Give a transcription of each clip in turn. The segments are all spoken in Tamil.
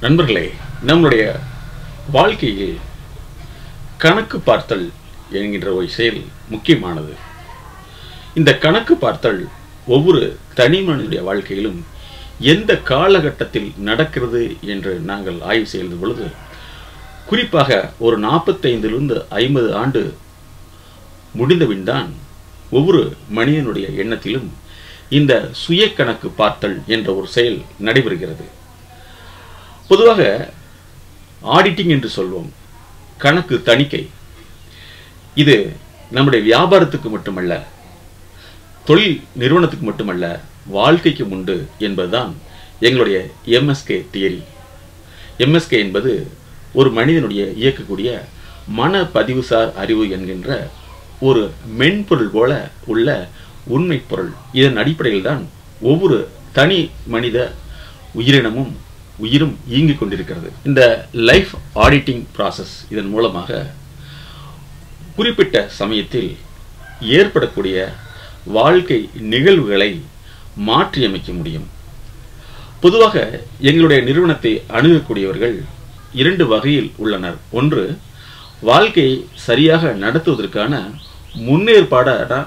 நண்பர்களே நம்முடைய வாழ்க்கையில் கணக்கு பார்த்தல் என்கின்ற ஒரு செயல் முக்கியமானது. இந்த கணக்கு பார்த்தல் ஒவ்வொரு தனி மனிதனுடைய வாழ்க்கையிலும் எந்த காலகட்டத்தில் நடக்கிறது என்று நாங்கள் ஆய்வு செய்த பொழுது குறிப்பாக ஒரு நாற்பத்தைந்திலிருந்து ஐம்பது ஆண்டு முடிந்தபின்தான் ஒவ்வொரு மனிதனுடைய எண்ணத்திலும் இந்த சுய கணக்கு பார்த்தல் என்ற ஒரு செயல் நடைபெறுகிறது. பொதுவாக ஆடிட்டிங் என்று சொல்வோம். கணக்கு தணிக்கை. இது நம்முடைய வியாபாரத்துக்கு மட்டுமல்ல தொழில் நிறுவனத்துக்கு மட்டுமல்ல வாழ்க்கைக்கும் உண்டு என்பதுதான் எங்களுடைய எம்எஸ்கே தியரி எம்எஸ்கே என்பது ஒரு மனிதனுடைய இயக்கக்கூடிய மன பதிவுசார் அறிவு என்கின்ற ஒரு மென்பொருள் போல உள்ள உண்மை பொருள். இதன் அடிப்படையில் தான் ஒவ்வொரு தனி மனித உயிரினமும் உயிரும் இயங்கிக் கொண்டிருக்கிறது. இந்த லைஃப் ஆடிட்டிங் ப்ராசஸ் இதன் மூலமாக குறிப்பிட்ட சமயத்தில் ஏற்படக்கூடிய வாழ்க்கை நிகழ்வுகளை மாற்றியமைக்க முடியும். பொதுவாக எங்களுடைய நிறுவனத்தை அணுகக்கூடியவர்கள் இரண்டு வகையில் உள்ளனர். ஒன்று வாழ்க்கையை சரியாக நடத்துவதற்கான முன்னேற்பாடாக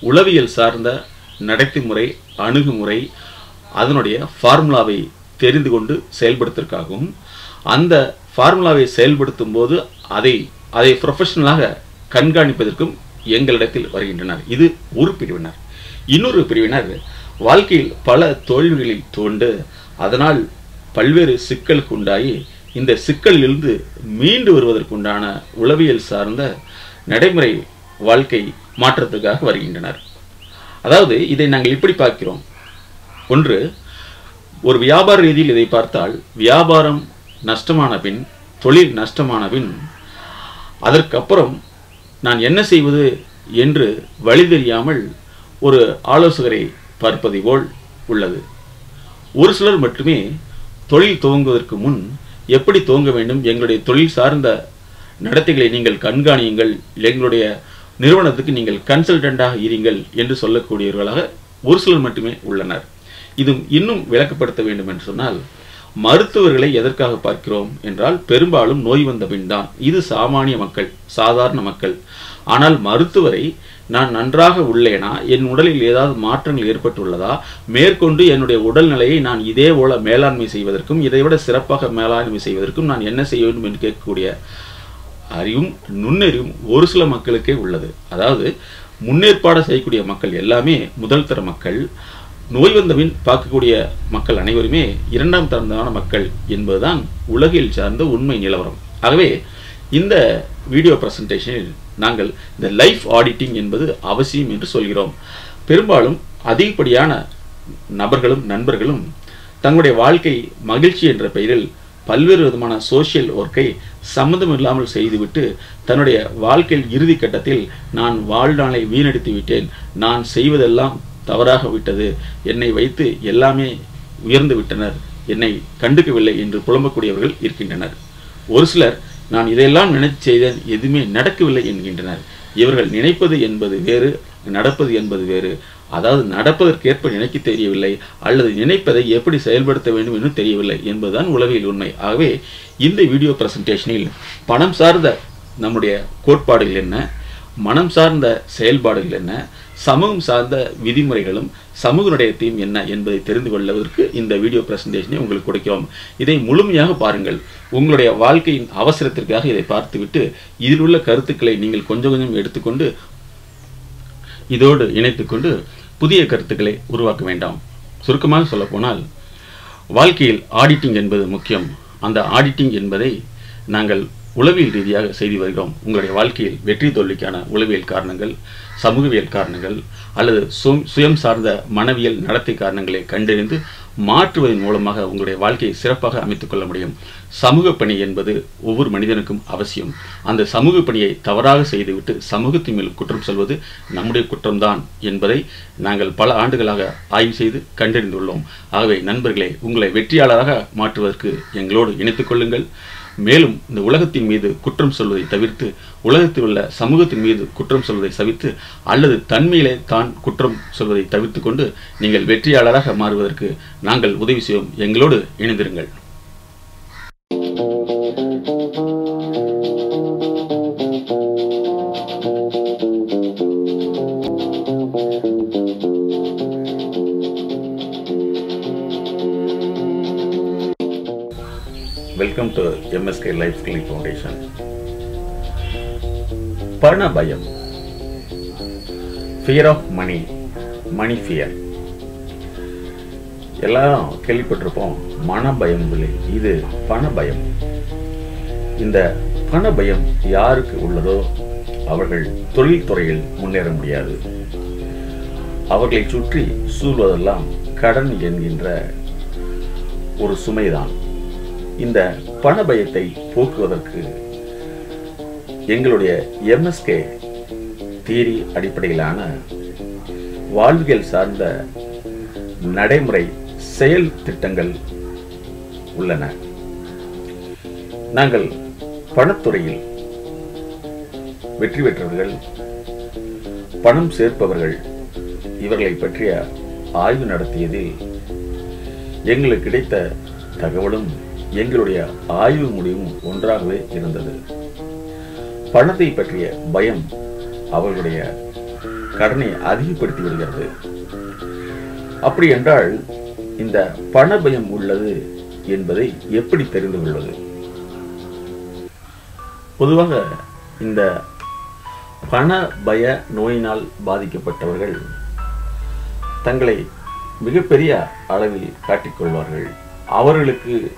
உளவியல் சார்ந்த நடைமுறை அணுகுமுறை அதனுடைய ஃபார்முலாவை தெரிந்து கொண்டு செயல்படுத்துவதற்காகவும் அந்த ஃபார்முலாவை செயல்படுத்தும் போது அதை அதை ப்ரொஃபஷனலாக கண்காணிப்பதற்கும் எங்களிடத்தில் வருகின்றனர். இது ஒரு பிரிவினர். இன்னொரு பிரிவினர் வாழ்க்கையில் பல தோல்விகளில் தோண்டு அதனால் பல்வேறு சிக்கலுக்கு உண்டாகி இந்த சிக்கலிலிருந்து மீண்டு வருவதற்குண்டான உளவியல் சார்ந்த நடைமுறை வாழ்க்கை மாற்றத்துக்காக வருகின்றனர். அதாவது இதை நாங்கள் இப்படி பார்க்கிறோம். ஒன்று ஒரு வியாபார ரீதியில் இதை பார்த்தால் வியாபாரம் நஷ்டமான பின் தொழில் நஷ்டமான பின் அதற்கப்புறம் நான் என்ன செய்வது என்று வழி தெரியாமல் ஒரு ஆலோசகரை பார்ப்பதை போல் உள்ளது. ஒரு சிலர் மட்டுமே தொழில் துவங்குவதற்கு முன் எப்படி துவங்க வேண்டும் எங்களுடைய தொழில் சார்ந்த நடத்தைகளை நீங்கள் கண்காணியுங்கள் எங்களுடைய நிறுவனத்துக்கு நீங்கள் கன்சல்டண்டாக இருங்கள் என்று சொல்லக்கூடியவர்களாக ஒரு சிலர் மட்டுமே உள்ளனர். இது இன்னும் விளக்கப்படுத்த வேண்டும் என்று சொன்னால் மருத்துவர்களை எதற்காக பார்க்கிறோம் என்றால் பெரும்பாலும் நோய் வந்த பின் தான். இது சாமானிய மக்கள் சாதாரண மக்கள். ஆனால் மருத்துவரை நான் நன்றாக உள்ளேனா என் உடலில் ஏதாவது மாற்றங்கள் ஏற்பட்டுள்ளதா மேற்கொண்டு என்னுடைய உடல்நிலையை நான் இதே போல மேலாண்மை செய்வதற்கும் இதைவிட சிறப்பாக மேலாண்மை செய்வதற்கும் நான் என்ன செய்ய வேண்டும் என்று கேட்கக்கூடிய அறிவும் நுண்ணறிவும் ஒரு சில மக்களுக்கே உள்ளது. அதாவது முன்னேற்பாடு செய்யக்கூடிய மக்கள் எல்லாமே முதல் தர மக்கள் நோய் வந்தபின் பார்க்கக்கூடிய மக்கள் அனைவருமே இரண்டாம் தரமான மக்கள் என்பதுதான் உலகில் சார்ந்த உண்மை நிலவரம். ஆகவே இந்த வீடியோ பிரசன்டேஷனில் நாங்கள் இந்த லைஃப் ஆடிட்டிங் என்பது அவசியம் என்று சொல்கிறோம். பெரும்பாலும் அதிகப்படியான நபர்களும் நண்பர்களும் தங்களுடைய வாழ்க்கை மகிழ்ச்சி என்ற பெயரில் பல்வேறு விதமான சோசியல் ஒர்க்கை சம்மந்தம் இல்லாமல் செய்துவிட்டு தன்னுடைய வாழ்க்கையில் இறுதி கட்டத்தில் நான் வாழ்நாளை வீணடித்து விட்டேன். நான் செய்வதெல்லாம் தவறாக விட்டது. என்னை வைத்து எல்லாமே உயர்ந்து விட்டனர். என்னை கண்டுக்கவில்லை என்று புலம்பக்கூடியவர்கள் இருக்கின்றனர். ஒரு சிலர் நான் இதையெல்லாம் நினைத்து செய்தேன் எதுவுமே நடக்கவில்லை என்கின்றனர். இவர்கள் நினைப்பது என்பது வேறு நடப்பது என்பது வேறு. அதாவது நடப்பதற்கேற்ப நினைக்க தெரியவில்லை அல்லது நினைப்பதை எப்படி செயல்படுத்த வேண்டும் என்று தெரியவில்லை என்பதுதான் உளவியல் உண்மை. ஆகவே இந்த வீடியோ பிரசன்டேஷனில் பணம் சார்ந்த நம்முடைய கோட்பாடுகள் என்ன மனம் சார்ந்த செயல்பாடுகள் என்ன சமூகம் சார்ந்த விதிமுறைகளும் சமூக நடையத்தையும் என்ன என்பதை தெரிந்து கொள்வதற்கு இந்த வீடியோ பிரசன்டேஷனை உங்களுக்கு கொடுக்கிறோம். இதை முழுமையாக பாருங்கள். உங்களுடைய வாழ்க்கையின் அவசரத்திற்காக இதை பார்த்துவிட்டு இதில் உள்ள கருத்துக்களை நீங்கள் கொஞ்சம் கொஞ்சம் எடுத்துக்கொண்டு இதோடு இணைத்துக்கொண்டு புதிய கருத்துக்களை உருவாக்க வேண்டாம். சுருக்கமாக சொல்லப்போனால் வாழ்க்கையில் ஆடிட்டிங் என்பது முக்கியம். அந்த ஆடிட்டிங் என்பதை நாங்கள் உளவியல் ரீதியாக செய்து வருகிறோம். உங்களுடைய வாழ்க்கையில் வெற்றி தோல்விக்கான உளவியல் காரணங்கள் சமூகவியல் காரணங்கள் அல்லது சுயம் சார்ந்த மனவியல் நடத்தை காரணங்களை கண்டறிந்து மாற்றுவதன் மூலமாக உங்களுடைய வாழ்க்கையை சிறப்பாக அமைத்துக் கொள்ள முடியும். சமூக பணி என்பது ஒவ்வொரு மனிதனுக்கும் அவசியம். அந்த சமூக பணியை தவறாக செய்துவிட்டு சமூகத்தின் மேல் குற்றம் சொல்வது நம்முடைய குற்றம்தான் என்பதை நாங்கள் பல ஆண்டுகளாக ஆய்வு செய்து கண்டறிந்துள்ளோம். ஆகவே நண்பர்களே உங்களை வெற்றியாளராக மாற்றுவதற்கு எங்களோடு இணைத்துக் கொள்ளுங்கள். மேலும் இந்த உலகத்தின் மீது குற்றம் சொல்வதை தவிர்த்து உலகத்தில் உள்ள சமூகத்தின் மீது குற்றம் சொல்வதை தவிர்த்து அல்லது தன்மையிலே தான் குற்றம் சொல்வதை தவிர்த்து கொண்டு நீங்கள் வெற்றியாளராக மாறுவதற்கு நாங்கள் உதவி செய்வோம். எங்களோடு இணைந்திருங்கள். Welcome to MSK life clinic foundation பண பயம். Fear of money money fear எல்லாரும் கேள்விப்பட்டிருப்போம். மன பயம் இல்லை. இது பண பயம். இந்த பண பயம் யாருக்கு உள்ளதோ அவர்கள் தொழில்துறையில் முன்னேற முடியாது. அவர்களை சுற்றி சூழ்வதெல்லாம் கடன் என்கின்ற ஒரு சுமைதான். இந்த பண பயத்தை போக்குவதற்கு எங்களுடைய எம்எஸ்கே தீரி அடிப்படையிலான வாழ்வியல் சார்ந்த நடைமுறை செயல் திட்டங்கள் உள்ளன. நாங்கள் பணத்துறையில் வெற்றி பெற்றவர்கள் பணம் சேர்ப்பவர்கள் இவர்களை பற்றிய ஆய்வு நடத்தியதில் எங்களுக்கு கிடைத்த தகவலும் எங்களுடைய ஆய்வு முடிவும் ஒன்றாகவே இருந்தது. பணத்தை பற்றிய பயம் அவர்களுடைய கடனை அதிகப்படுத்தி விடுகிறது. அப்படி என்றால் இந்த பண பயம் உள்ளது என்பதை எப்படி தெரிந்து கொள்வது? பொதுவாக இந்த பண பய நோயினால் பாதிக்கப்பட்டவர்கள் தங்களை மிகப்பெரிய அளவில் காட்டிக்கொள்வார்கள். அவர்களுக்கு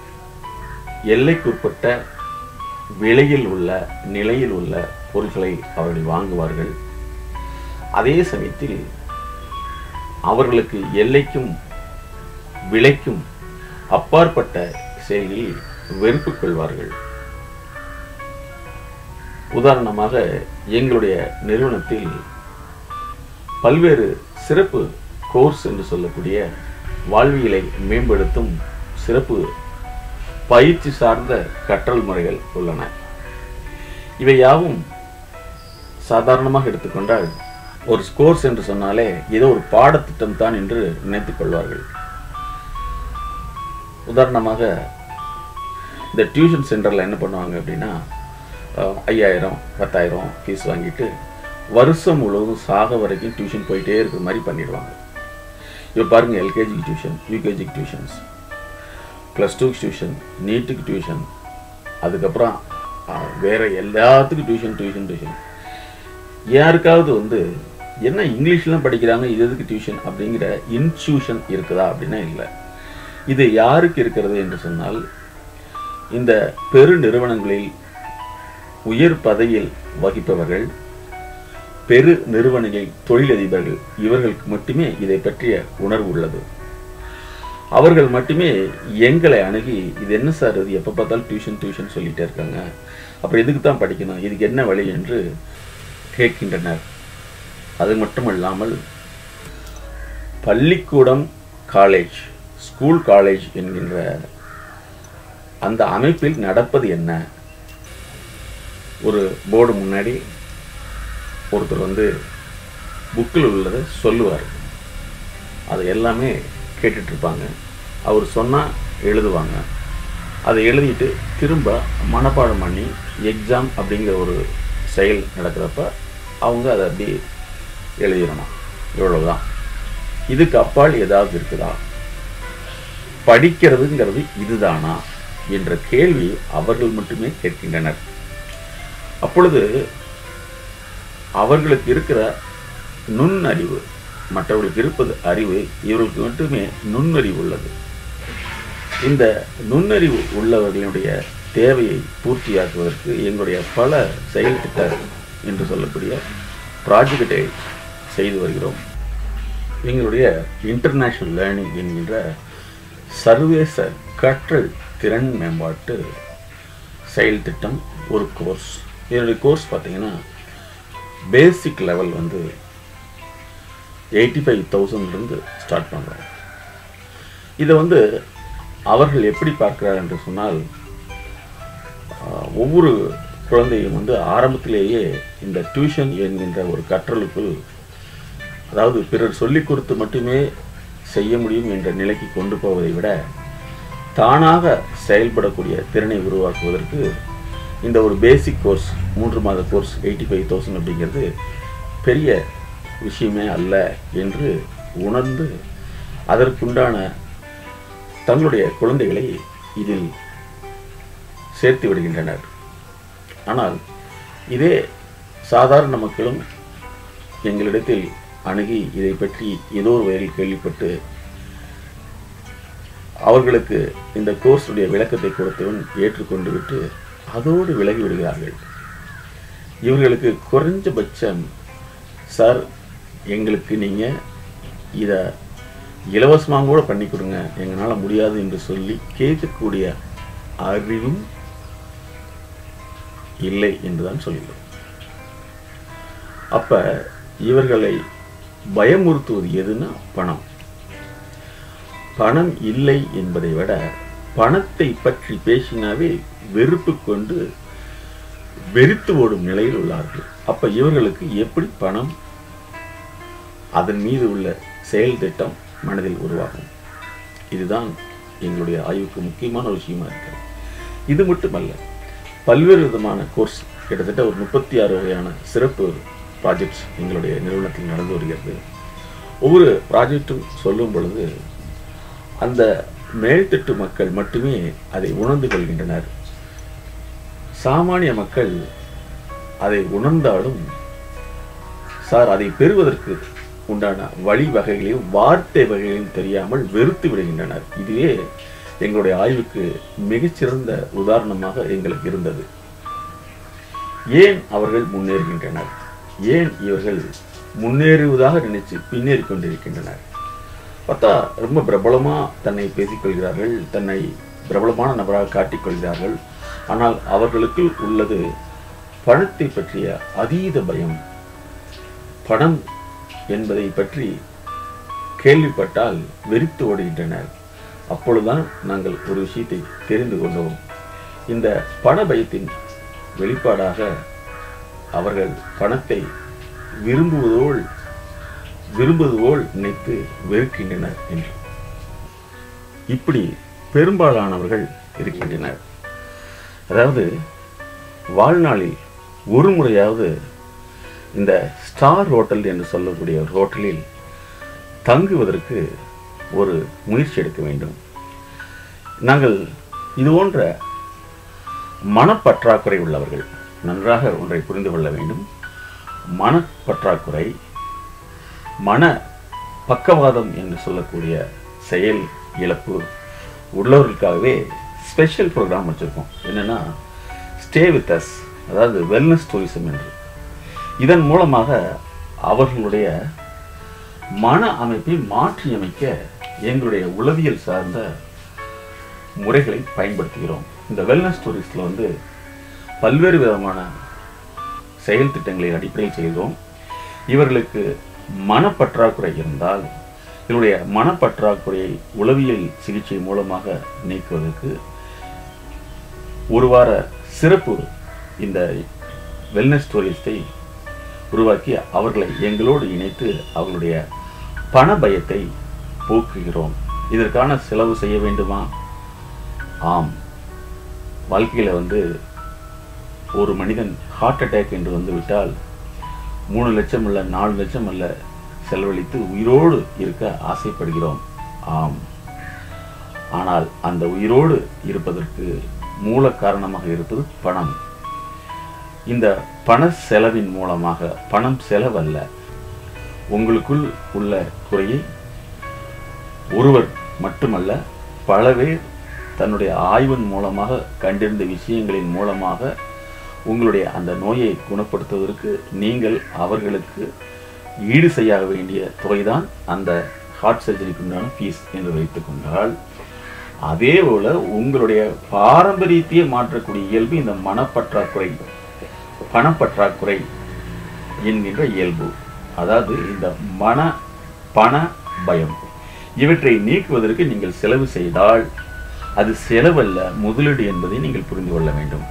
எல்லைக்குட்பட்ட விலையில் உள்ள நிலையில் உள்ள பொருட்களை அவர்கள் வாங்குவார்கள். அதே சமயத்தில் அவர்களுக்கு எல்லைக்கும் விலைக்கும் அப்பாற்பட்ட செயலில் வெறுப்பு கொள்வார்கள். உதாரணமாக எங்களுடைய நிறுவனத்தில் பல்வேறு சிறப்பு கோர்ஸ் என்று சொல்லக்கூடிய வாழ்வியலை மேம்படுத்தும் சிறப்பு பயிற்சி சார்ந்த கற்றல் முறைகள் உள்ளன. இவை யாவும் சாதாரணமாக எடுத்துக்கொண்டால் ஒரு ஸ்கோர்ஸ் என்று சொன்னாலே ஏதோ ஒரு பாடத்திட்டம் தான் என்று நினைத்துக் கொள்வார்கள். உதாரணமாக இந்த டியூஷன் சென்டரில் என்ன பண்ணுவாங்க அப்படின்னா ஐயாயிரம் பத்தாயிரம் ஃபீஸ் வாங்கிட்டு வருஷம் முழுவதும் சாக வரைக்கும் டியூஷன் போயிட்டே இருக்கிற மாதிரி பண்ணிடுவாங்க. இப்போ பாருங்கள் எல்கேஜிக்கு டியூஷன் யூகேஜிக்கு டியூஷன்ஸ் ப்ளஸ் டூக்கு டியூஷன் நீட்டுக்கு டியூஷன் அதுக்கப்புறம் வேறு எல்லாத்துக்கும் டியூஷன் டியூஷன் டியூஷன் யாருக்காவது வந்து என்ன இங்கிலீஷ்லாம் படிக்கிறாங்க இது எதுக்கு டியூஷன் அப்படிங்கிற இன்ஸ்டியூஷன் இருக்குதா அப்படின்னா இல்லை. இது யாருக்கு இருக்கிறது என்று சொன்னால் இந்த பெரு நிறுவனங்களில் உயர் பதவியில் வகிப்பவர்கள் பெரு நிறுவனங்களில் தொழிலதிபர்கள் இவர்களுக்கு மட்டுமே இதை பற்றிய உணர்வு உள்ளது. அவர்கள் மட்டுமே எங்களை அணுகி இது என்ன சார் இது? எப்போ பார்த்தாலும் டியூஷன் டியூஷன் சொல்லிட்டே இருக்காங்க. அப்புறம் எதுக்கு தான் படிக்கணும்? இதுக்கு என்ன வழி? என்று கேட்கின்றனர். அது மட்டும் இல்லாமல் பள்ளிக்கூடம் காலேஜ் ஸ்கூல் காலேஜ் என்கின்ற அந்த அமைப்பில் நடப்பது என்ன? ஒரு போர்டு முன்னாடி ஒருத்தர் வந்து புக்கில் உள்ளதை சொல்லுவார். அது எல்லாமே கேட்டுட்ருப்பாங்க. அவர் சொன்னால் எழுதுவாங்க. அதை எழுதிட்டு திரும்ப மனப்பாடம் பண்ணி எக்ஸாம் அப்படிங்கிற ஒரு செயல் நடக்கிறப்ப அவங்க அதை அப்படியே எழுதிடணும். இவ்வளவுதான். இதுக்கு அப்பால் ஏதாவது இருக்குதா? படிக்கிறதுங்கிறது இதுதானா? என்ற கேள்வி அவர்கள் மட்டுமே கேட்கின்றனர். அப்பொழுது அவர்களுக்கு இருக்கிற நுண்ணறிவு மற்றவர்களுக்கு இருப்பது அறிவு இவர்களுக்கு மட்டுமே நுண்ணறிவு உள்ளது. இந்த நுண்ணறிவு உள்ளவர்களுடைய தேவையை பூர்த்தியாக்குவதற்கு எங்களுடைய பல செயல் திட்ட என்று சொல்லக்கூடிய ப்ராஜெக்டை செய்து வருகிறோம். எங்களுடைய இன்டர்நேஷ்னல் லேர்னிங் என்கின்ற சர்வதேச கற்றல் திறன் மேம்பாட்டு செயல் திட்டம் ஒரு கோர்ஸ் இதனுடைய கோர்ஸ் பார்த்திங்கன்னா பேசிக் லெவல் வந்து எயிட்டி ஃபைவ் தௌசண்ட்லேருந்து ஸ்டார்ட் பண்ணுறோம் இதை வந்து அவர்கள் எப்படி பார்க்கிறார் என்று சொன்னால் ஒவ்வொரு குழந்தையும் வந்து ஆரம்பத்திலேயே இந்த டியூஷன் என்கின்ற ஒரு கற்றலுக்குள் அதாவது பிறர் சொல்லிக் கொடுத்து மட்டுமே செய்ய முடியும் என்ற நிலைக்கு கொண்டு போவதை விட தானாக செயல்படக்கூடிய திறனை உருவாக்குவதற்கு இந்த ஒரு பேசிக் கோர்ஸ் மூன்று மாத கோர்ஸ் எயிட்டி ஃபைவ் தௌசண்ட் அப்படிங்கிறது பெரிய விஷயமே அல்ல என்று உணர்ந்து அதற்குண்டான தங்களுடைய குழந்தைகளை இதில் சேர்த்து விடுகின்றனர். ஆனால் இதே சாதாரண மக்களும் எங்களிடத்தில் அணுகி இதை பற்றி ஏதோ ஒரு வகையில் கேள்விப்பட்டு அவர்களுக்கு இந்த கோர்ஸுடைய விளக்கத்தை கொடுத்தவன் ஏற்றுக்கொண்டு விட்டு அதோடு விலகி விடுகிறார்கள். இவர்களுக்கு குறைஞ்சபட்சம் சார் எங்களுக்கு நீங்கள் இதை இலவசமாக கூட பண்ணி கொடுங்க. எங்களால் முடியாது என்று சொல்லி கேட்கக்கூடிய அறிவும் இல்லை என்றுதான் சொல்கிறோம் அப்ப இவர்களை பயமுறுத்துவது எதுன்னா பணம். பணம் இல்லை என்பதை விட பணத்தை பற்றி பேசினாவே வெறுப்பு கொண்டு வெறித்து ஓடும் நிலையில் உள்ளார்கள். அப்ப இவர்களுக்கு எப்படி பணம் அதன் மீது உள்ள செயல் திட்டம் மனதில் உருவாகும். இதுதான் எங்களுடைய ஆய்வுக்கு முக்கியமான ஒரு விஷயமா இருக்கிறது. இது மட்டுமல்ல பல்வேறு விதமான கோர்ஸ் கிட்டத்தட்ட ஒரு முப்பத்தி ஆறு வகையான சிறப்பு ப்ராஜெக்ட்ஸ் எங்களுடைய நிறுவனத்தில் நடந்து வருகிறது. ஒவ்வொரு ப்ராஜெக்டும் சொல்லும் பொழுது அந்த மேல்தட்டு மக்கள் மட்டுமே அதை உணர்ந்து கொள்கின்றனர். சாமானிய மக்கள் அதை உணர்ந்தாலும் சார் அதை பெறுவதற்கு உண்டான வழிவகைகளையும் வார்த்தை வகைகளையும் தெரியாமல் வெறுத்து விடுகின்றனர். இதுவே எங்களுடைய ஆய்வுக்கு மிகச்சிறந்த உதாரணமாக எங்களுக்கு இருந்தது. ஏன் அவர்கள் முன்னேறுகின்றனர்? ஏன் இவர்கள் முன்னேறுவதாக நினைச்சு பின்னேறி கொண்டிருக்கின்றனர்? பார்த்தா ரொம்ப பிரபலமாக தன்னை பேசிக்கொள்கிறார்கள் தன்னை பிரபலமான நபராக காட்டிக்கொள்கிறார்கள் ஆனால் அவர்களுக்கு உள்ளது பணத்தை பற்றிய அதீத பயம். பணம் என்பதை பற்றி கேள்விப்பட்டால் வெறித்து ஓடுகின்றனர். அப்பொழுதுதான் நாங்கள் ஒரு விஷயத்தை தெரிந்து கொண்டோம். இந்த பண பயத்தின் வெளிப்பாடாக அவர்கள் பணத்தை விரும்புவதோல் விரும்புவது போல் நினைத்து வெறுக்கின்றனர் என்று. இப்படி பெரும்பாலானவர்கள் இருக்கின்றனர். அதாவது வாழ்நாளில் ஒரு முறையாவது இந்த ஸ்டார் ஹோட்டல் என்று சொல்லக்கூடிய ஒரு ஹோட்டலில் தங்குவதற்கு ஒரு முயற்சி எடுக்க வேண்டும். நாங்கள் இது போன்ற மனப்பற்றாக்குறை உள்ளவர்கள் நன்றாக ஒன்றை புரிந்து கொள்ள வேண்டும். மனப்பற்றாக்குறை மன பக்கவாதம் என்று சொல்லக்கூடிய செயல் இழப்பு உள்ளவர்களுக்காகவே ஸ்பெஷல் ப்ரோக்ராம் வச்சுருக்கோம். என்னென்னா ஸ்டே வித் அஸ் அதாவது வெல்னஸ் டூரிசம் என்று. இதன் மூலமாக அவர்களுடைய மன அமைப்பை மாற்றியமைக்க எங்களுடைய உளவியல் சார்ந்த முறைகளை பயன்படுத்துகிறோம். இந்த வெல்னஸ் டூரிஸ்டில் வந்து பல்வேறு விதமான செயல் திட்டங்களை அடிப்படையில் செய்தோம். இவர்களுக்கு மனப்பற்றாக்குறை இருந்தால் இவருடைய மனப்பற்றாக்குறையை உளவியல் சிகிச்சை மூலமாக நீக்குவதற்கு ஒரு வார சிறப்பு இந்த வெல்னஸ் டூரிஸ்டை உருவாக்கி அவர்களை எங்களோடு இணைத்து அவர்களுடைய பண பயத்தை போக்குகிறோம். இதற்கான செலவு செய்ய வேண்டுமா? ஆம். வாழ்க்கையில் வந்து ஒரு மனிதன் ஹார்ட் அட்டாக் என்று வந்துவிட்டால் மூணு லட்சம் அல்ல நாலு லட்சம் அல்ல செலவழித்து உயிரோடு இருக்க ஆசைப்படுகிறோம். ஆம். ஆனால் அந்த உயிரோடு இருப்பதற்கு மூல காரணமாக இருப்பது பணம். இந்த பண செலவின் மூலமாக பணம் செலவல்ல. உங்களுக்குள் உள்ள குறையை ஒருவர் மட்டுமல்ல பல பேர் தன்னுடைய ஆய்வின் மூலமாக கண்டிருந்த விஷயங்களின் மூலமாக உங்களுடைய அந்த நோயை குணப்படுத்துவதற்கு நீங்கள் அவர்களுக்கு ஈடு செய்ய வேண்டிய தொகைதான் அந்த ஹார்ட் சர்ஜரிக்கு உண்டான ஃபீஸ் என்று வைத்துக் கொண்டால் அதே போல உங்களுடைய பாரம்பரியத்தையே மாற்றக்கூடிய இயல்பு இந்த மனப்பற்றாக்குறை. பணப்பற்றாக்குறை என்கின்ற இயல்பு. அதாவது இந்த மன பண பயம். இவற்றை நீக்குவதற்கு நீங்கள் செலவு செய்தால் அது செலவல்ல முதலீடு என்பதை நீங்கள் புரிந்து கொள்ள வேண்டும்.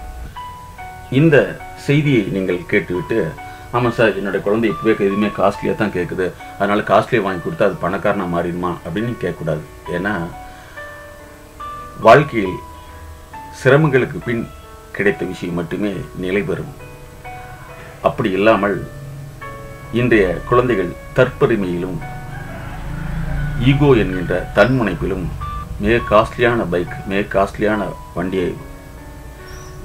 இந்த செய்தியை நீங்கள் கேட்டுவிட்டு ஆமாம் சார் என்னோடய குழந்தை இப்போவே எதுவுமே காஸ்ட்லியாக தான் கேட்குது. அதனால் காஸ்ட்லியாக வாங்கி கொடுத்தா அது பணக்காரனாக மாறிடுமா அப்படின்னு கேட்கக்கூடாது. ஏன்னா வாழ்க்கையில் சிரமங்களுக்கு பின் கிடைத்த விஷயம் மட்டுமே நிலை பெறும். அப்படி இல்லாமல் இன்றைய குழந்தைகள் தற்பெருமையிலும் ஈகோ என்கின்ற தன்முனைப்பிலும் மிக காஸ்ட்லியான பைக் மிக காஸ்ட்லியான வண்டியை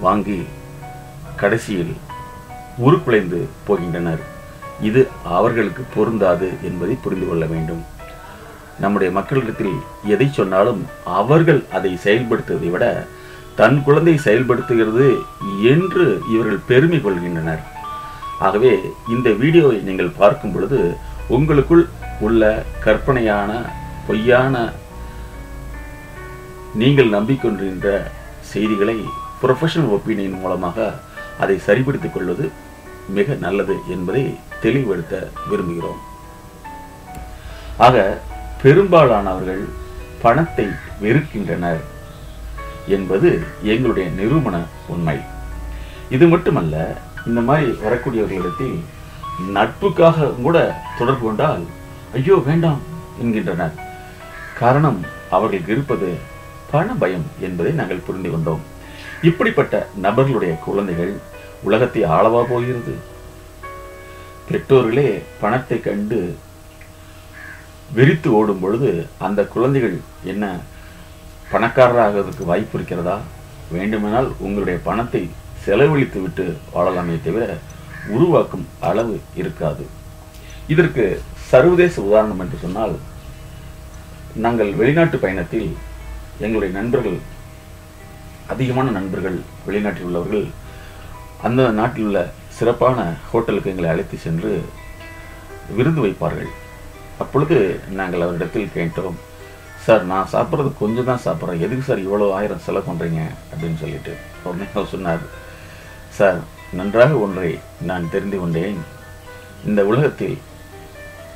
வாங்கி கடைசியில் உருக்குலைந்து போகின்றனர். இது அவர்களுக்கு பொருந்தாது என்பதை புரிந்து கொள்ள வேண்டும். நம்முடைய மக்களிடத்தில் எதை சொன்னாலும் அவர்கள் அதை செயல்படுத்துவதை விட தன் குழந்தை செயல்படுத்துகிறது என்று இவர்கள் பெருமை கொள்கின்றனர். ஆகவே இந்த வீடியோவை நீங்கள் பார்க்கும் பொழுது உங்களுக்குள் உள்ள கற்பனையான பொய்யான நீங்கள் நம்பிக்கொண்டிருந்த செய்திகளை ப்ரொஃபஷனல் ஒப்பீனியன் மூலமாக அதை சரிபடுத்திக் கொள்வது மிக நல்லது என்பதை தெளிவுபடுத்த விரும்புகிறோம். ஆக பெரும்பாலானவர்கள் பணத்தை வெறுக்கின்றனர் என்பது எங்களுடைய நிரூபண உண்மை. இது மட்டுமல்ல இந்த மாதிரி வரக்கூடியவர்களிடத்தில் நட்புக்காக கூட தொடர்பு கொண்டால் ஐயோ வேண்டாம் என்கின்றனர். காரணம் அவர்களுக்கு இருப்பது பண பயம் என்பதை நாங்கள் புரிந்து கொண்டோம். இப்படிப்பட்ட நபர்களுடைய குழந்தைகள் உலகத்தை ஆளவா போகிறது? பெற்றோர்களே பணத்தை கண்டு வெறித்து ஓடும் பொழுது அந்த குழந்தைகள் என்ன பணக்காரராகிறதுக்கு வாய்ப்பு இருக்கிறதா? வேண்டுமானால் உங்களுடைய பணத்தை செலவழித்து விட்டு வாழலாமே தவிர உருவாக்கும் அளவு இருக்காது. இதற்கு சர்வதேச உதாரணம் என்று சொன்னால் நாங்கள் வெளிநாட்டு பயணத்தில் எங்களுடைய நண்பர்கள் அதிகமான நண்பர்கள் வெளிநாட்டில் உள்ளவர்கள் அந்த நாட்டில் உள்ள சிறப்பான ஹோட்டலுக்கு எங்களை அழைத்து சென்று விருந்து வைப்பார்கள். அப்பொழுது நாங்கள் அவரிடத்தில் கேட்டோம் சார் நான் சாப்பிட்றது கொஞ்சம் தான் சாப்பிட்றேன். எதுக்கு சார் இவ்வளோ ஆயிரம் செலவு பண்ணுறீங்க அப்படின்னு சொல்லிட்டு உடனே அவர் சொன்னார் சார் நன்றாக ஒன்றை நான் தெரிந்து கொண்டேன். இந்த உலகத்தில்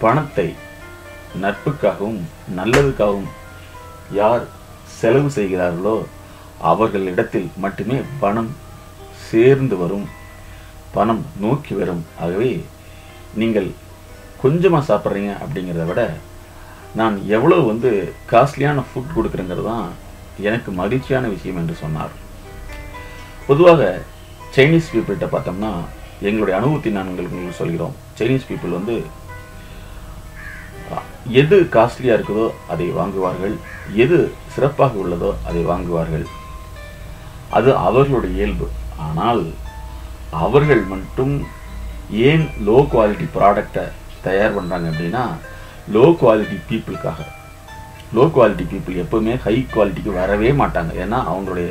பணத்தை நட்புக்காகவும் நல்லதுக்காகவும் யார் செலவு செய்கிறார்களோ அவர்களிடத்தில் மட்டுமே பணம் சேர்ந்து வரும். பணம் நோக்கி வரும். ஆகவே நீங்கள் கொஞ்சமாக சாப்பிட்றீங்க அப்படிங்கிறத விட நான் எவ்வளோ வந்து காஸ்ட்லியான ஃபுட் கொடுக்குறேங்கிறது தான் எனக்கு மகிழ்ச்சியான விஷயம் என்று சொன்னார். பொதுவாக சைனீஸ் பீப்புள்கிட்ட பார்த்தோம்னா எங்களுடைய அனுபவத்தை நாங்கள் உங்களுக்கு சொல்கிறோம். சைனீஸ் பீப்புள் வந்து எது காஸ்ட்லியாக இருக்குதோ அதை வாங்குவார்கள். எது சிறப்பாக உள்ளதோ அதை வாங்குவார்கள். அது அவர்களுடைய இயல்பு. ஆனால் அவர்கள் மட்டும் ஏன் லோ குவாலிட்டி ப்ராடக்டை தயார் பண்ணுறாங்க அப்படின்னா லோ குவாலிட்டி பீப்புளுக்காக லோ குவாலிட்டி பீப்புள் எப்போவுமே ஹை குவாலிட்டிக்கு வரவே மாட்டாங்க. ஏன்னா அவங்களுடைய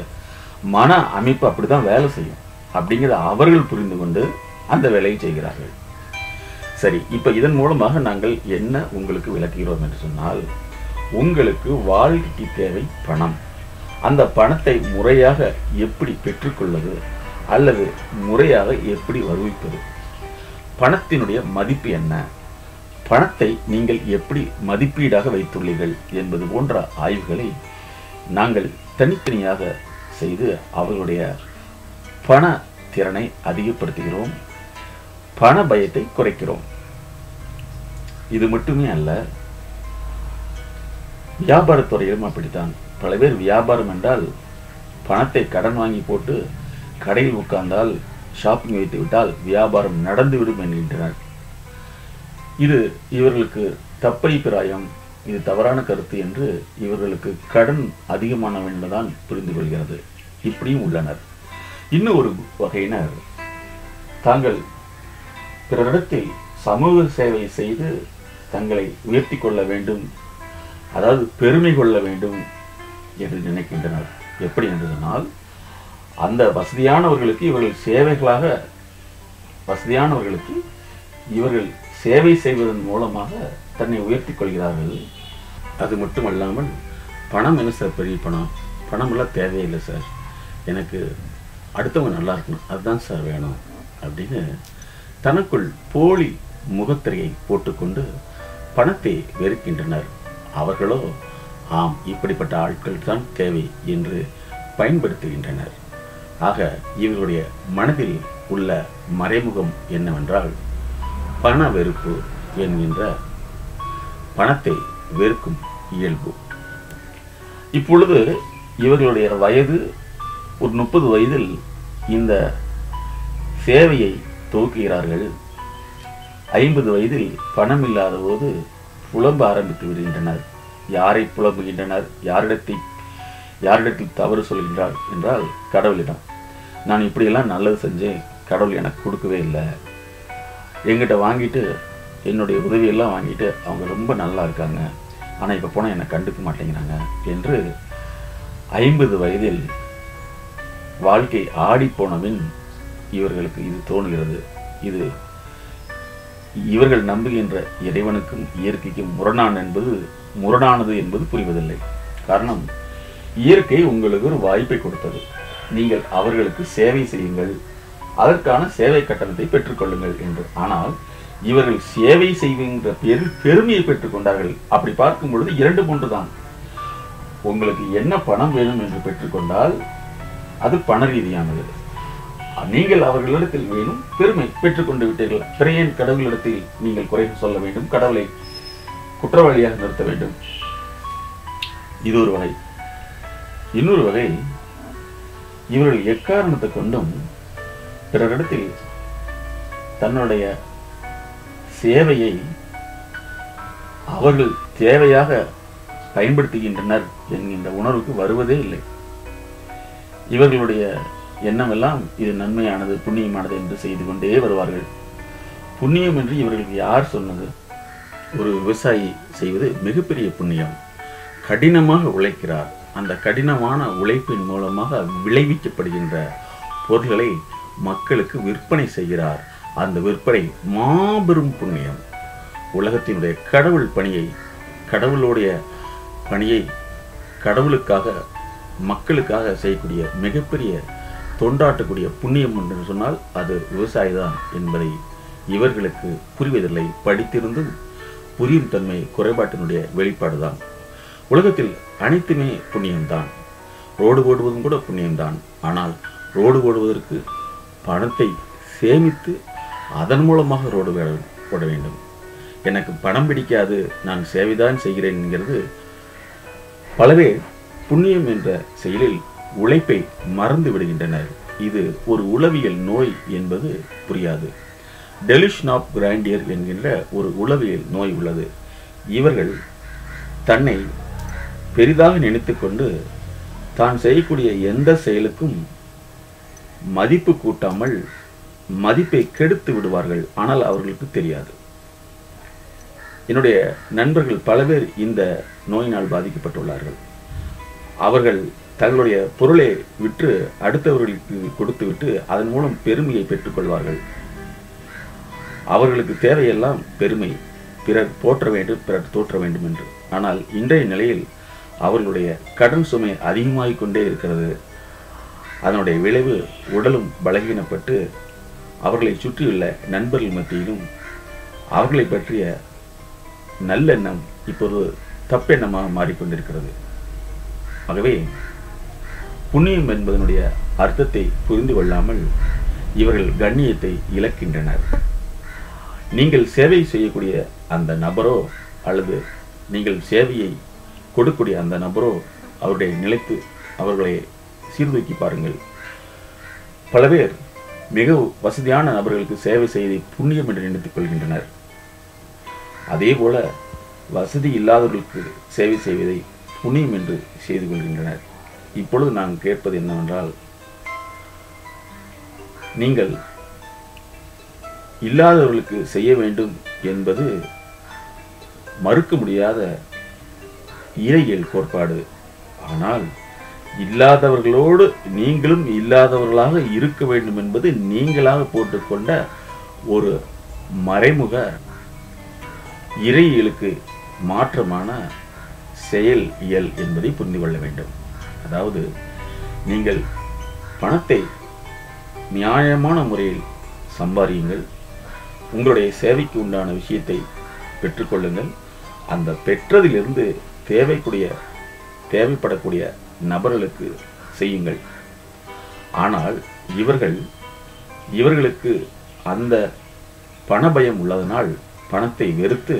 மன அமைப்பு அப்படி தான் வேலை செய்யும். அப்படிங்கிறத அவர்கள் புரிந்து கொண்டு அந்த வேலையை செய்கிறார்கள். சரி இப்போ இதன் மூலமாக நாங்கள் என்ன உங்களுக்கு விளக்குகிறோம் என்று சொன்னால் உங்களுக்கு வாழ்க்கைக்கு தேவை பணம். அந்த பணத்தை முறையாக எப்படி பெற்றுக்கொள்வது அல்லது முறையாக எப்படி வருவிப்பது? பணத்தினுடைய மதிப்பு என்ன? பணத்தை நீங்கள் எப்படி மதிப்பீடாக வைத்துள்ளீர்கள் என்பது போன்ற ஆய்வுகளை நாங்கள் தனித்தனியாக செய்து அவர்களுடைய பண திறனை அதிகப்படுத்துகிறோம். பண பயத்தை குறைக்கிறோம். இது மட்டுமே அல்ல வியாபாரத்துறையிலும் அப்படித்தான். பல பேர் வியாபாரம் என்றால் பணத்தை கடன் வாங்கி போட்டு கடையில் உட்கார்ந்தால் ஷாப்பிங் வைத்து விட்டால் வியாபாரம் நடந்துவிடும் என்கின்றனர். இது இவர்களுக்கு தப்பபிப்பிராயம் இது தவறான கருத்து என்று இவர்களுக்கு கடன் அதிகமானவன் புரிந்து கொள்கிறது. இப்படியும் உள்ளனர். இன்னும் ஒரு வகையினர். தாங்கள் பிறரிடத்தில் சமூக சேவை செய்து தங்களை உயர்த்தி கொள்ள வேண்டும் அதாவது பெருமை கொள்ள வேண்டும் என்று நினைக்கின்றனர். எப்படி என்று சொன்னால் அந்த வசதியானவர்களுக்கு இவர்கள் சேவைகளாக வசதியானவர்களுக்கு இவர்கள் சேவை செய்வதன் மூலமாக தன்னை உயர்த்தி கொள்கிறார்கள். அது மட்டுமல்லாமல் பணம் என்ன சார் பெரிய பணம்? பணமெல்லாம் தேவையில்லை சார். எனக்கு அடுத்தவங்க நல்லா இருக்கணும். அதுதான் சார் வேணும் அப்படின்னு தனக்குள் போலி முகத்திரையை போட்டுக்கொண்டு பணத்தை வெறுக்கின்றனர். அவர்களோ ஆம் இப்படிப்பட்ட ஆட்கள் தான் தேவை என்று பயன்படுத்துகின்றனர். ஆக இவர்களுடைய மனதில் உள்ள மறைமுகம் என்னவென்றால் பண வெறுப்பு என்கின்ற பணத்தை வெறுக்கும் இயல்பு. இப்பொழுது இவர்களுடைய வயது ஒரு முப்பது வயதில் இந்த சேவையை துவக்குகிறார்கள். ஐம்பது வயதில் பணம் இல்லாத போது புலம்ப ஆரம்பித்து விடுகின்றனர். யாரை புலம்புகின்றனர்? யாரிடத்தை யாரிடத்தில் தவறு சொல்கின்றார் என்றால் கடவுளிடம் நான் இப்படியெல்லாம் நல்லது செஞ்சேன் கடவுள் எனக்கு கொடுக்கவே இல்லை. எங்கிட்ட வாங்கிட்டு என்னுடைய உதவியெல்லாம் வாங்கிட்டு அவங்க ரொம்ப நல்லா இருக்காங்க. ஆனால் இப்போ போனால் என்னை கண்டுக்க மாட்டேங்கிறாங்க என்று ஐம்பது வயதில் வாழ்க்கை ஆடிப்போனபின் இவர்களுக்கு இது தோணுகிறது இது இவர்கள் நம்புகின்ற இறைவனுக்கும் இயற்கைக்கும் முரணான என்பது முரணானது என்பது புரிவதில்லை. காரணம் இயற்கை உங்களுக்கு ஒரு வாய்ப்பை கொடுத்தது. நீங்கள் அவர்களுக்கு சேவை செய்யுங்கள். அதற்கான சேவை கட்டணத்தை பெற்றுக்கொள்ளுங்கள் என்று. ஆனால் இவர்கள் சேவை செய்கின்ற பெரு பெருமையை பெற்றுக்கொண்டார்கள் அப்படி பார்க்கும் பொழுது இரண்டு மூன்று தான். உங்களுக்கு என்ன பணம் வேணும் என்று பெற்றுக்கொண்டால் அது பண ரீதியானது. நீங்கள் அவர்களிடத்தில் வேணும் பெருமை பெற்றுக்கொண்டு விட்டீர்கள். பிறையன் கடவுளிடத்தில் நீங்கள் குறை சொல்ல வேண்டும். கடவுளை குற்றவாளியாக நிறுத்த வேண்டும். இது ஒரு வகை. இன்னொரு வகை இவர்கள் எக்காரணத்தை கொண்டும் பிறரிடத்தில் தன்னுடைய சேவையை அவர்கள் தேவையாக பயன்படுத்துகின்றனர் என்கின்ற உணர்வுக்கு வருவதே இல்லை. இவர்களுடைய எண்ணமெல்லாம் இது நன்மையானது புண்ணியமானது என்று செய்து கொண்டே வருவார்கள். புண்ணியம் என்று இவர்களுக்கு யார் சொன்னது? ஒரு விவசாயி செய்வது மிகப்பெரிய புண்ணியம். கடினமாக உழைக்கிறார். அந்த கடினமான உழைப்பின் மூலமாக விளைவிக்கப்படுகின்ற பொருள்களை மக்களுக்கு விற்பனை செய்கிறார். அந்த விற்பனை மாபெரும் புண்ணியம். உலகத்தினுடைய கடவுள் பணியை கடவுளுடைய பணியை கடவுளுக்காக மக்களுக்காக செய்யக்கூடிய மிகப்பெரிய தொண்டாட்டக்கூடிய புண்ணியம் என்று சொன்னால் அது விவசாயி தான் என்பதை இவர்களுக்கு புரிவதில்லை. படித்திருந்தும் புரியும் தன்மை குறைபாட்டினுடைய வெளிப்பாடு தான் உலகத்தில் அனைத்துமே புண்ணியம்தான். ரோடு ஓடுவதும் கூட புண்ணியம்தான். ஆனால் ரோடு ஓடுவதற்கு பணத்தை சேமித்து அதன் மூலமாக ரோடு ஓட போட வேண்டும். எனக்கு பணம் பிடிக்காது நான் சேவைதான் செய்கிறேன் என்கிறது பலவே புண்ணியம் என்ற செயலில் உழைப்பை மறந்து விடுகின்றனர். இது ஒரு உளவியல் நோய் என்பது புரியாது. டெலிஷ்னாப் கிராண்டியர் என்கின்ற ஒரு உளவியல் நோய் உள்ளது. இவர்கள் தன்னை பெரிதாக நினைத்துக்கொண்டு தான் செய்யக்கூடிய எந்த செயலுக்கும் மதிப்பு கூட்டாமல் மதிப்பை கெடுத்து விடுவார்கள். ஆனால் அவர்களுக்கு தெரியாது. என்னுடைய நண்பர்கள் பல பேர் இந்த நோயினால் பாதிக்கப்பட்டுள்ளார்கள். அவர்கள் தங்களுடைய பொருளை விற்று அடுத்தவர்களுக்கு கொடுத்துவிட்டு அதன் மூலம் பெருமையை பெற்றுக்கொள்வார்கள். அவர்களுக்கு தேவையெல்லாம் பெருமை. பிறர் போற்ற வேண்டும் பிறர் தோற்ற வேண்டும் என்று. ஆனால் இன்றைய நிலையில் அவர்களுடைய கடன் சுமை அதிகமாகிக் கொண்டே இருக்கிறது. அதனுடைய விளைவு உடலும் பலகீனப்பட்டு அவர்களை சுற்றியுள்ள நண்பர்கள் மத்தியிலும் அவர்களை பற்றிய நல்லெண்ணம் இப்போது தப்பெண்ணமாக மாறிக்கொண்டிருக்கிறது. ஆகவே புண்ணியம் என்பதனுடைய அர்த்தத்தை புரிந்து கொள்ளாமல் இவர்கள் கண்ணியத்தை இழக்கின்றனர். நீங்கள் சேவை செய்யக்கூடிய அந்த நபரோ அல்லது நீங்கள் சேவையை கொடுக்கக்கூடிய அந்த நபரோ அவருடைய நிலைத்து அவர்களை சீர்தூக்கி பாருங்கள். பல பேர் மிக வசதியான நபர்களுக்கு சேவை செய்வதை புண்ணியம் என்று நினைத்துக் கொள்கின்றனர். அதே போல வசதி இல்லாதவர்களுக்கு சேவை செய்வதை புண்ணியம் என்று செய்து கொள்கின்றனர். இப்பொழுது நான் கேட்பது என்னவென்றால் நீங்கள் இல்லாதவர்களுக்கு செய்ய வேண்டும் என்பது மறுக்க முடியாத இறையியல் கோட்பாடு. ஆனால் இல்லாதவர்களோடு நீங்களும் இல்லாதவர்களாக இருக்க வேண்டும் என்பது நீங்களாக போட்டுக்கொண்ட ஒரு மறைமுக இறையியலுக்கு மாற்றமான செயல் இயல் என்பதை புரிந்து கொள்ள வேண்டும். அதாவது நீங்கள் பணத்தை நியாயமான முறையில் சம்பாதியுங்கள் உங்களுடைய சேவைக்கு உண்டான விஷயத்தை பெற்றுக்கொள்ளுங்கள் அந்த பெற்றதிலிருந்து தேவைக்கூடிய தேவைப்படக்கூடிய நபர்களுக்கு செய்யுங்கள். ஆனால் இவர்கள் இவர்களுக்கு அந்த பண பயம் உள்ளதனால் பணத்தை வெறுத்து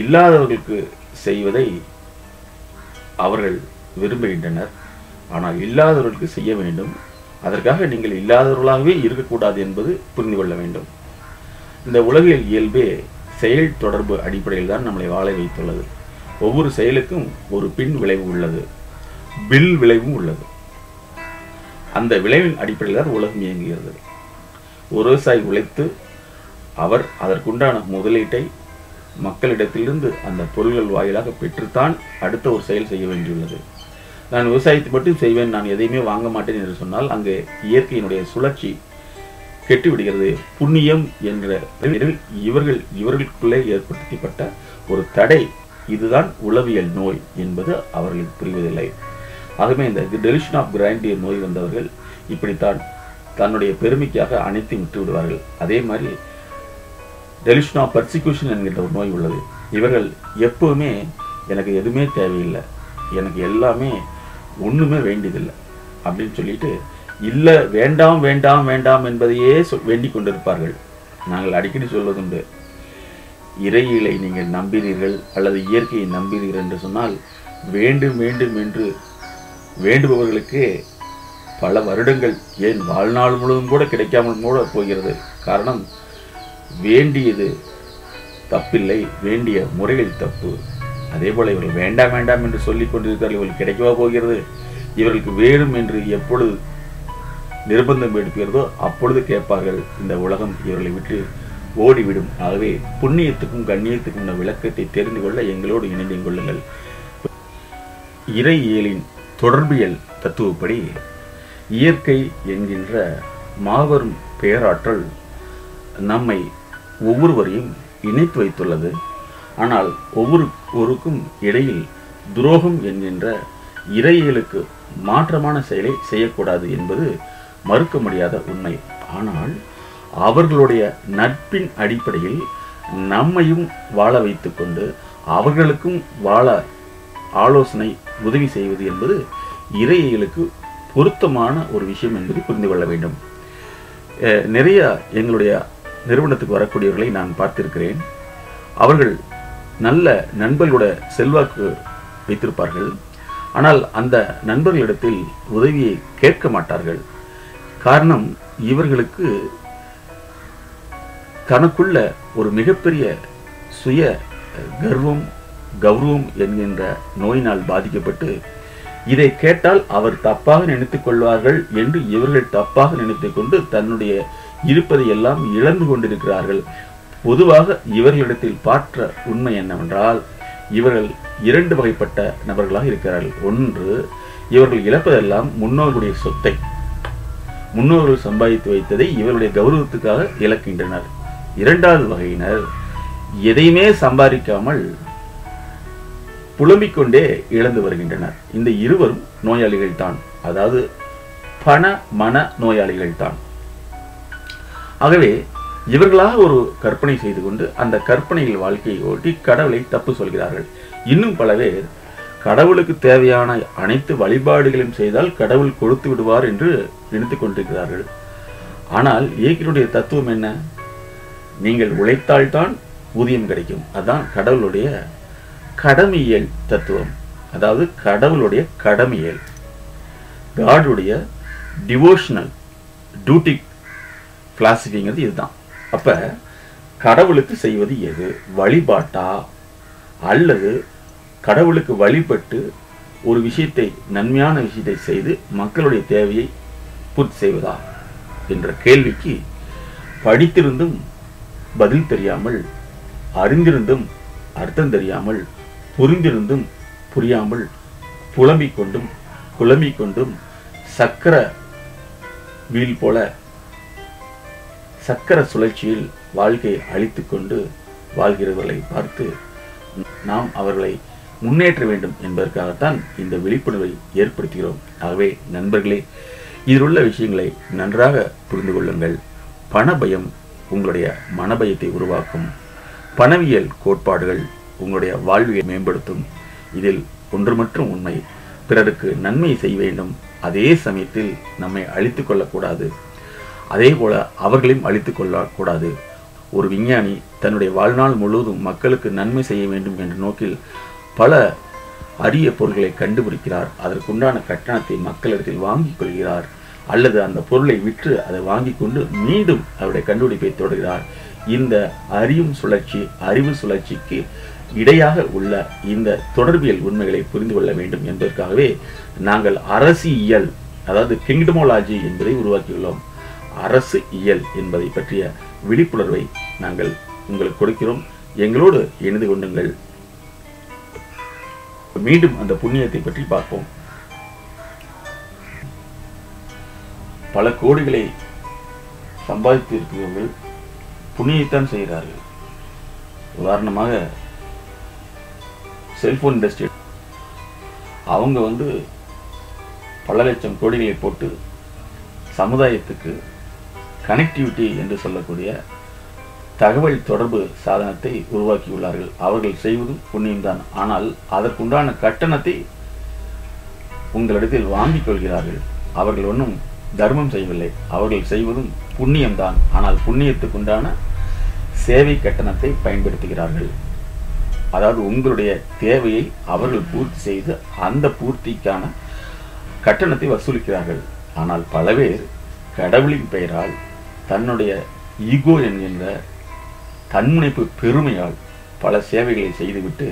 இல்லாதவர்களுக்கு செய்வதை அவர்கள் விரும்புகின்றனர். ஆனால் இல்லாதவர்களுக்கு செய்ய வேண்டும். அதற்காக நீங்கள் இல்லாதவர்களாகவே இருக்கக்கூடாது என்பது புரிந்து கொள்ள வேண்டும். இந்த உலகில் இயல்பே செயல் தொடர்பு அடிப்படையில் தான் நம்மளை வாழ வைத்துள்ளது. ஒவ்வொரு செயலுக்கும் ஒரு பின் விளைவு உள்ளது. பில் விளைவும் உள்ளது. அந்த விளைவின் அடிப்படையில் தான் உலகம் இயங்குகிறது. ஒரு விவசாயி உழைத்து அவர் அதற்குண்டான முதலீட்டை மக்களிடத்திலிருந்து அந்த பொருள்கள் வாயிலாக பெற்றுத்தான் அடுத்த ஒரு செயல் செய்ய வேண்டியுள்ளது. நான் விவசாயத்தை மட்டும் செய்வேன் நான் எதையுமே வாங்க மாட்டேன் என்று சொன்னால் அங்கே இயற்கையினுடைய சுழற்சி கெட்டுவிடுகிறது. புண்ணியம் என்ற இவர்கள் இவர்களுக்குள்ளே ஏற்படுத்தப்பட்ட ஒரு தடை. இதுதான் உளவியல் நோய் என்பது அவர்களுக்கு புரிவதில்லை. ஆகவே இந்த டெலிஷன் ஆஃப் கிராண்டிய நோய் வந்தவர்கள் இப்படித்தான் தன்னுடைய பெருமைக்காக அனைத்தையும் விட்டு விடுவார்கள் அதே மாதிரி டெலிஷன் ஆஃப் பர்சிக்யூஷன் என்கின்ற ஒரு நோய் உள்ளது. இவர்கள் எப்பவுமே எனக்கு எதுவுமே தேவையில்லை. எனக்கு எல்லாமே ஒண்ணுமே வேண்டியதில்லை. அப்படின்னு சொல்லிட்டு இல்லை வேண்டாம் வேண்டாம் வேண்டாம் என்பதையே சொல் வேண்டி கொண்டிருப்பார்கள். நாங்கள் அடிக்கடி சொல்வதுண்டு. இறையிலை நீங்கள் நம்பினீர்கள் அல்லது இயற்கையை நம்பினீர்கள் என்று சொன்னால் வேண்டும் வேண்டும் என்று வேண்டுபவர்களுக்கு பல வருடங்கள் ஏன் வாழ்நாள் முழுவதும் கூட கிடைக்காமல் கூட போகிறது. காரணம் வேண்டியது தப்பில்லை வேண்டிய முறையில் தப்பு. அதே போல் இவர்கள் வேண்டாம் வேண்டாம் என்று சொல்லிக் கொண்டிருக்கிறார்கள் இவர்கள் கிடைக்கவா போகிறது? இவர்களுக்கு வேணும் என்று எப்பொழுது நிர்பந்தம் எடுக்கிறதோ அப்பொழுது கேட்பார்கள் இந்த உலகம் இவர்களை விட்டு ஓடிவிடும். ஆகவே புண்ணியத்துக்கும் கண்ணியத்துக்கும் உள்ள விளக்கத்தை தெரிந்து கொள்ள எங்களோடு இணைந்து கொள்ளுங்கள். இறையியலின் தொடர்பியல் தத்துவப்படி இயற்கை என்கின்ற மாபெரும் பேராற்றல் நம்மை ஒவ்வொருவரையும் இணைத்து வைத்துள்ளது. ஆனால் ஒவ்வொரு ஒருக்கும் இடையில் துரோகம் என்கின்ற இறையியலுக்கு மாற்றமான செயலை செய்யக்கூடாது என்பது மறுக்க முடியாத உண்மை. ஆனால் அவர்களுடைய நட்பின் அடிப்படையில் நம்மையும் வாழ வைத்துக்கொண்டு அவர்களுக்கும் வாழ ஆலோசனை உதவி செய்வது என்பது இறையியலுக்கு பொருத்தமான ஒரு விஷயம் என்பதை புரிந்து கொள்ள வேண்டும். அஹ் நிறைய எங்களுடைய நிறுவனத்துக்கு வரக்கூடியவர்களை நான் பார்த்திருக்கிறேன். அவர்கள் நல்ல நண்பர்களோட செல்வாக்கு வைத்திருப்பார்கள். ஆனால் அந்த நண்பர்களிடத்தில் உதவியை கேட்க மாட்டார்கள். காரணம் இவர்களுக்கு தனக்குள்ள ஒரு மிகப்பெரிய சுய கர்வம் கௌரவம் என்கின்ற நோயினால் பாதிக்கப்பட்டு இதை கேட்டால் அவர் தப்பாக நினைத்துக் கொள்வார்கள் என்று இவர்கள் தப்பாக நினைத்துக் கொண்டு தன்னுடைய இருப்பதை எல்லாம் இழந்து கொண்டிருக்கிறார்கள். பொதுவாக இவர்களிடத்தில் பாற்ற உண்மை என்னவென்றால் இவர்கள் இரண்டு வகைப்பட்ட நபர்களாக இருக்கிறார்கள். ஒன்று இவர்கள் இழப்பதெல்லாம் முன்னோர்களுடைய சொத்தை. முன்னோர்கள் சம்பாதித்து வைத்ததை இவருடைய கௌரவத்துக்காக இழக்கின்றனர். இரண்டாவது வகையினர் எதையுமே சம்பாதிக்காமல் புலம்பிக் கொண்டே இழந்து வருகின்றனர். இந்த இருவரும் நோயாளிகள் தான் அதாவது பண மன நோயாளிகள் தான் ஆகவே இவர்களாக ஒரு கற்பனை செய்து கொண்டு அந்த கற்பனையில் வாழ்க்கையை ஓட்டி கடவுளை தப்பு சொல்கிறார்கள். இன்னும் பல பேர் கடவுளுக்கு தேவையான அனைத்து வழிபாடுகளையும் செய்தால் கடவுள் கொடுத்து விடுவார் என்று நினைத்துக் கொண்டிருக்கிறார்கள். ஆனால் இயக்கினுடைய தத்துவம் என்ன? நீங்கள் உழைத்தால்தான் ஊதியம் கிடைக்கும். அதான் கடவுளுடைய கடமையியல் தத்துவம். அதாவது கடவுளுடைய கடமையியல். காடுடைய டிவோஷனல் டியூட்டி பிலாசபிங்கிறது இதுதான். அப்போ கடவுளுக்கு செய்வது எது? வழிபாட்டா? அல்லது கடவுளுக்கு வழிபட்டு ஒரு விஷயத்தை நன்மையான விஷயத்தை செய்து மக்களுடைய தேவையை பூர்த்தி செய்வதா? என்ற கேள்விக்கு படித்திருந்தும் பதில் தெரியாமல் அறிந்திருந்தும் அர்த்தம் தெரியாமல் புரிந்திருந்தும் புரியாமல் புலம்பிக் கொண்டும் குழம்பிக் கொண்டும் சக்கர வீல் போல சக்கர சுழற்சியில் வாழ்க்கையை அழித்து கொண்டு வாழ்கிறவர்களை பார்த்து நாம் அவர்களை முன்னேற்ற வேண்டும் என்பதற்காகத்தான் இந்த விழிப்புணர்வை ஏற்படுத்துகிறோம். ஆகவே நண்பர்களே இதில் உள்ள விஷயங்களை நன்றாக புரிந்து கொள்ளுங்கள். பணபயம் உங்களுடைய மனபயத்தை உருவாக்கும். பணவியல் கோட்பாடுகள் உங்களுடைய வாழ்வியை மேம்படுத்தும். இதில் ஒன்று மட்டும் உண்மை. பிறருக்கு நன்மை செய்ய வேண்டும். அதே சமயத்தில் நம்மை அழித்து கொள்ளக்கூடாது. அதே போல அவர்களையும் அழித்து கொள்ளக்கூடாது. ஒரு விஞ்ஞானி தன்னுடைய வாழ்நாள் முழுவதும் மக்களுக்கு நன்மை செய்ய வேண்டும் என்ற நோக்கில் பல அரிய பொருள்களை கண்டுபிடிக்கிறார். அதற்குண்டான கட்டணத்தை மக்களிடத்தில் வாங்கிக் கொள்கிறார். அல்லது அந்த பொருளை விற்று அதை வாங்கி கொண்டு மீண்டும் அவருடைய கண்டுபிடிப்பை தொடர்கிறார். இந்த அறியும் சுழற்சி அறிவு சுழற்சிக்கு இடையாக உள்ள இந்த தொடர்பியல் உண்மைகளை புரிந்து கொள்ள வேண்டும் என்பதற்காகவே நாங்கள் அரசியல் அதாவது கிங்டமோலாஜி என்பதை உருவாக்கியுள்ளோம். அரசு இயல் என்பதை பற்றிய விழிப்புணர்வை நாங்கள் உங்களுக்கு கொடுக்கிறோம். எங்களோடு இணைந்து கொண்டுங்கள். மீண்டும் அந்த புண்ணியத்தை பற்றி பார்ப்போம். பல கோடிகளை சம்பாதித்து இருக்கிறவர்கள் புண்ணியைத்தான் செய்கிறார்கள். உதாரணமாக செல்போன் இண்டஸ்ட்ரி. அவங்க வந்து பல லட்சம் கோடிகளை போட்டு சமுதாயத்துக்கு கனெக்டிவிட்டி என்று சொல்லக்கூடிய தகவல் தொடர்பு சாதனத்தை உருவாக்கியுள்ளார்கள். அவர்கள் செய்வதும் புண்ணியம்தான். ஆனால் அதற்குண்டான கட்டணத்தை உங்களிடத்தில் வாங்கிக் கொள்கிறார்கள். அவர்கள் ஒன்றும் தர்மம் செய்யவில்லை. அவர்கள் செய்வதும் புண்ணியம்தான். ஆனால் புண்ணியத்துக்குண்டான சேவை கட்டணத்தை பயன்படுத்துகிறார்கள். அதாவது உங்களுடைய தேவையை அவர்கள் பூர்த்தி செய்து அந்த பூர்த்திக்கான கட்டணத்தை வசூலிக்கிறார்கள். ஆனால் பல பேர் கடவுளின் பெயரால் தன்னுடைய ஈகோ என்கின்ற தன்முனைப்பு பெருமையால் பல சேவைகளை செய்துவிட்டு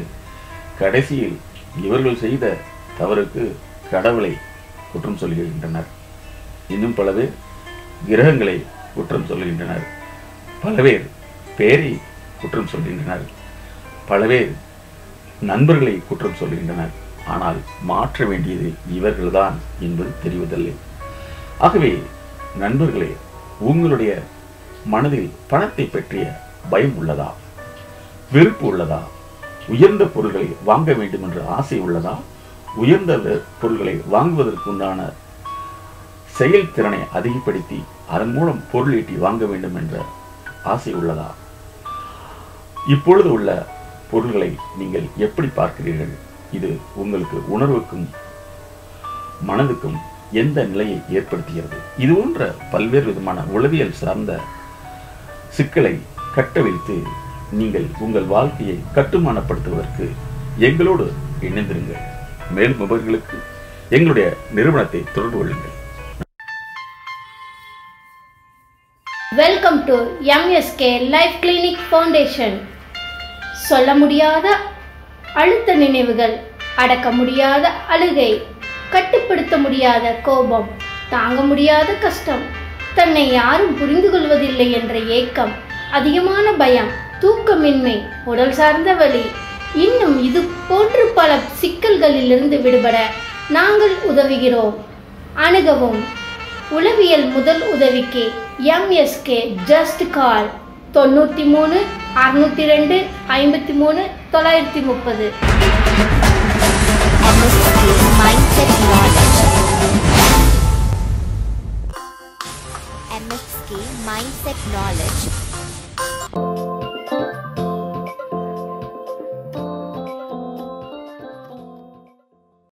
கடைசியில் இவர்கள் செய்த தவறுக்கு கடவுளை குற்றம் சொல்கின்றனர். இன்னும் பல பேர் கிரகங்களை குற்றம் சொல்கின்றனர். பல பேர் பேரை குற்றம் சொல்கின்றனர். பல பேர் நண்பர்களை குற்றம் சொல்கின்றனர். ஆனால் மாற்ற வேண்டியது இவர்கள்தான் என்பது தெரிவதில்லை. ஆகவே நண்பர்களே உங்களுடைய மனதில் பணத்தை பற்றிய பயம் உள்ளதா? வெறுப்பு உள்ளதா? உயர்ந்த பொருள்களை வாங்க வேண்டும் என்ற ஆசை உள்ளதா? உயர்ந்த பொருள்களை வாங்குவதற்குண்டான செயல்திறனை அதிகப்படுத்தி அதன் மூலம் பொருள் ஈட்டி வாங்க வேண்டும் என்ற ஆசை உள்ளதா? இப்பொழுது உள்ள பொருள்களை நீங்கள் எப்படி பார்க்கிறீர்கள்? இது உங்களுக்கு உணர்வுக்கும் மனதுக்கும் எந்த நிலையை ஏற்படுத்துகிறது இது போன்ற பல்வேறு விதமான உளவியல் சார்ந்த சிக்கலை கட்டவிழ்த்து நீங்கள் உங்கள் வாழ்க்கையை கட்டுமானப்படுத்துவதற்கு எங்களோடு இணைந்திருங்கள். மேலும் விவரங்களுக்கு எங்களுடைய நிறுவனத்தை தொடர்பு கொள்ளுங்கள். Welcome to MSK life clinic foundation சொல்ல முடியாத அழுத்த நினைவுகள் அடக்க முடியாத அழுகை. கட்டுப்படுத்த முடியாத கோபம் தாங்க முடியாத கஷ்டம். தன்னை யாரும் புரிந்து கொள்வதில்லை என்ற ஏக்கம் அதிகமான பயம் தூக்கமின்மை உடல் சார்ந்த வழி இன்னும் இது போன்று பல சிக்கல்களிலிருந்து விடுபட நாங்கள் உதவுகிறோம். அணுகவும். உளவியல் முதல் உதவிக்கு எம்எஸ்கே ஜஸ்ட் கால் தொண்ணூற்றி மூணு அறுநூற்றி ரெண்டு ஐம்பத்தி மூணு தொள்ளாயிரத்தி முப்பது. Mindset Knowledge.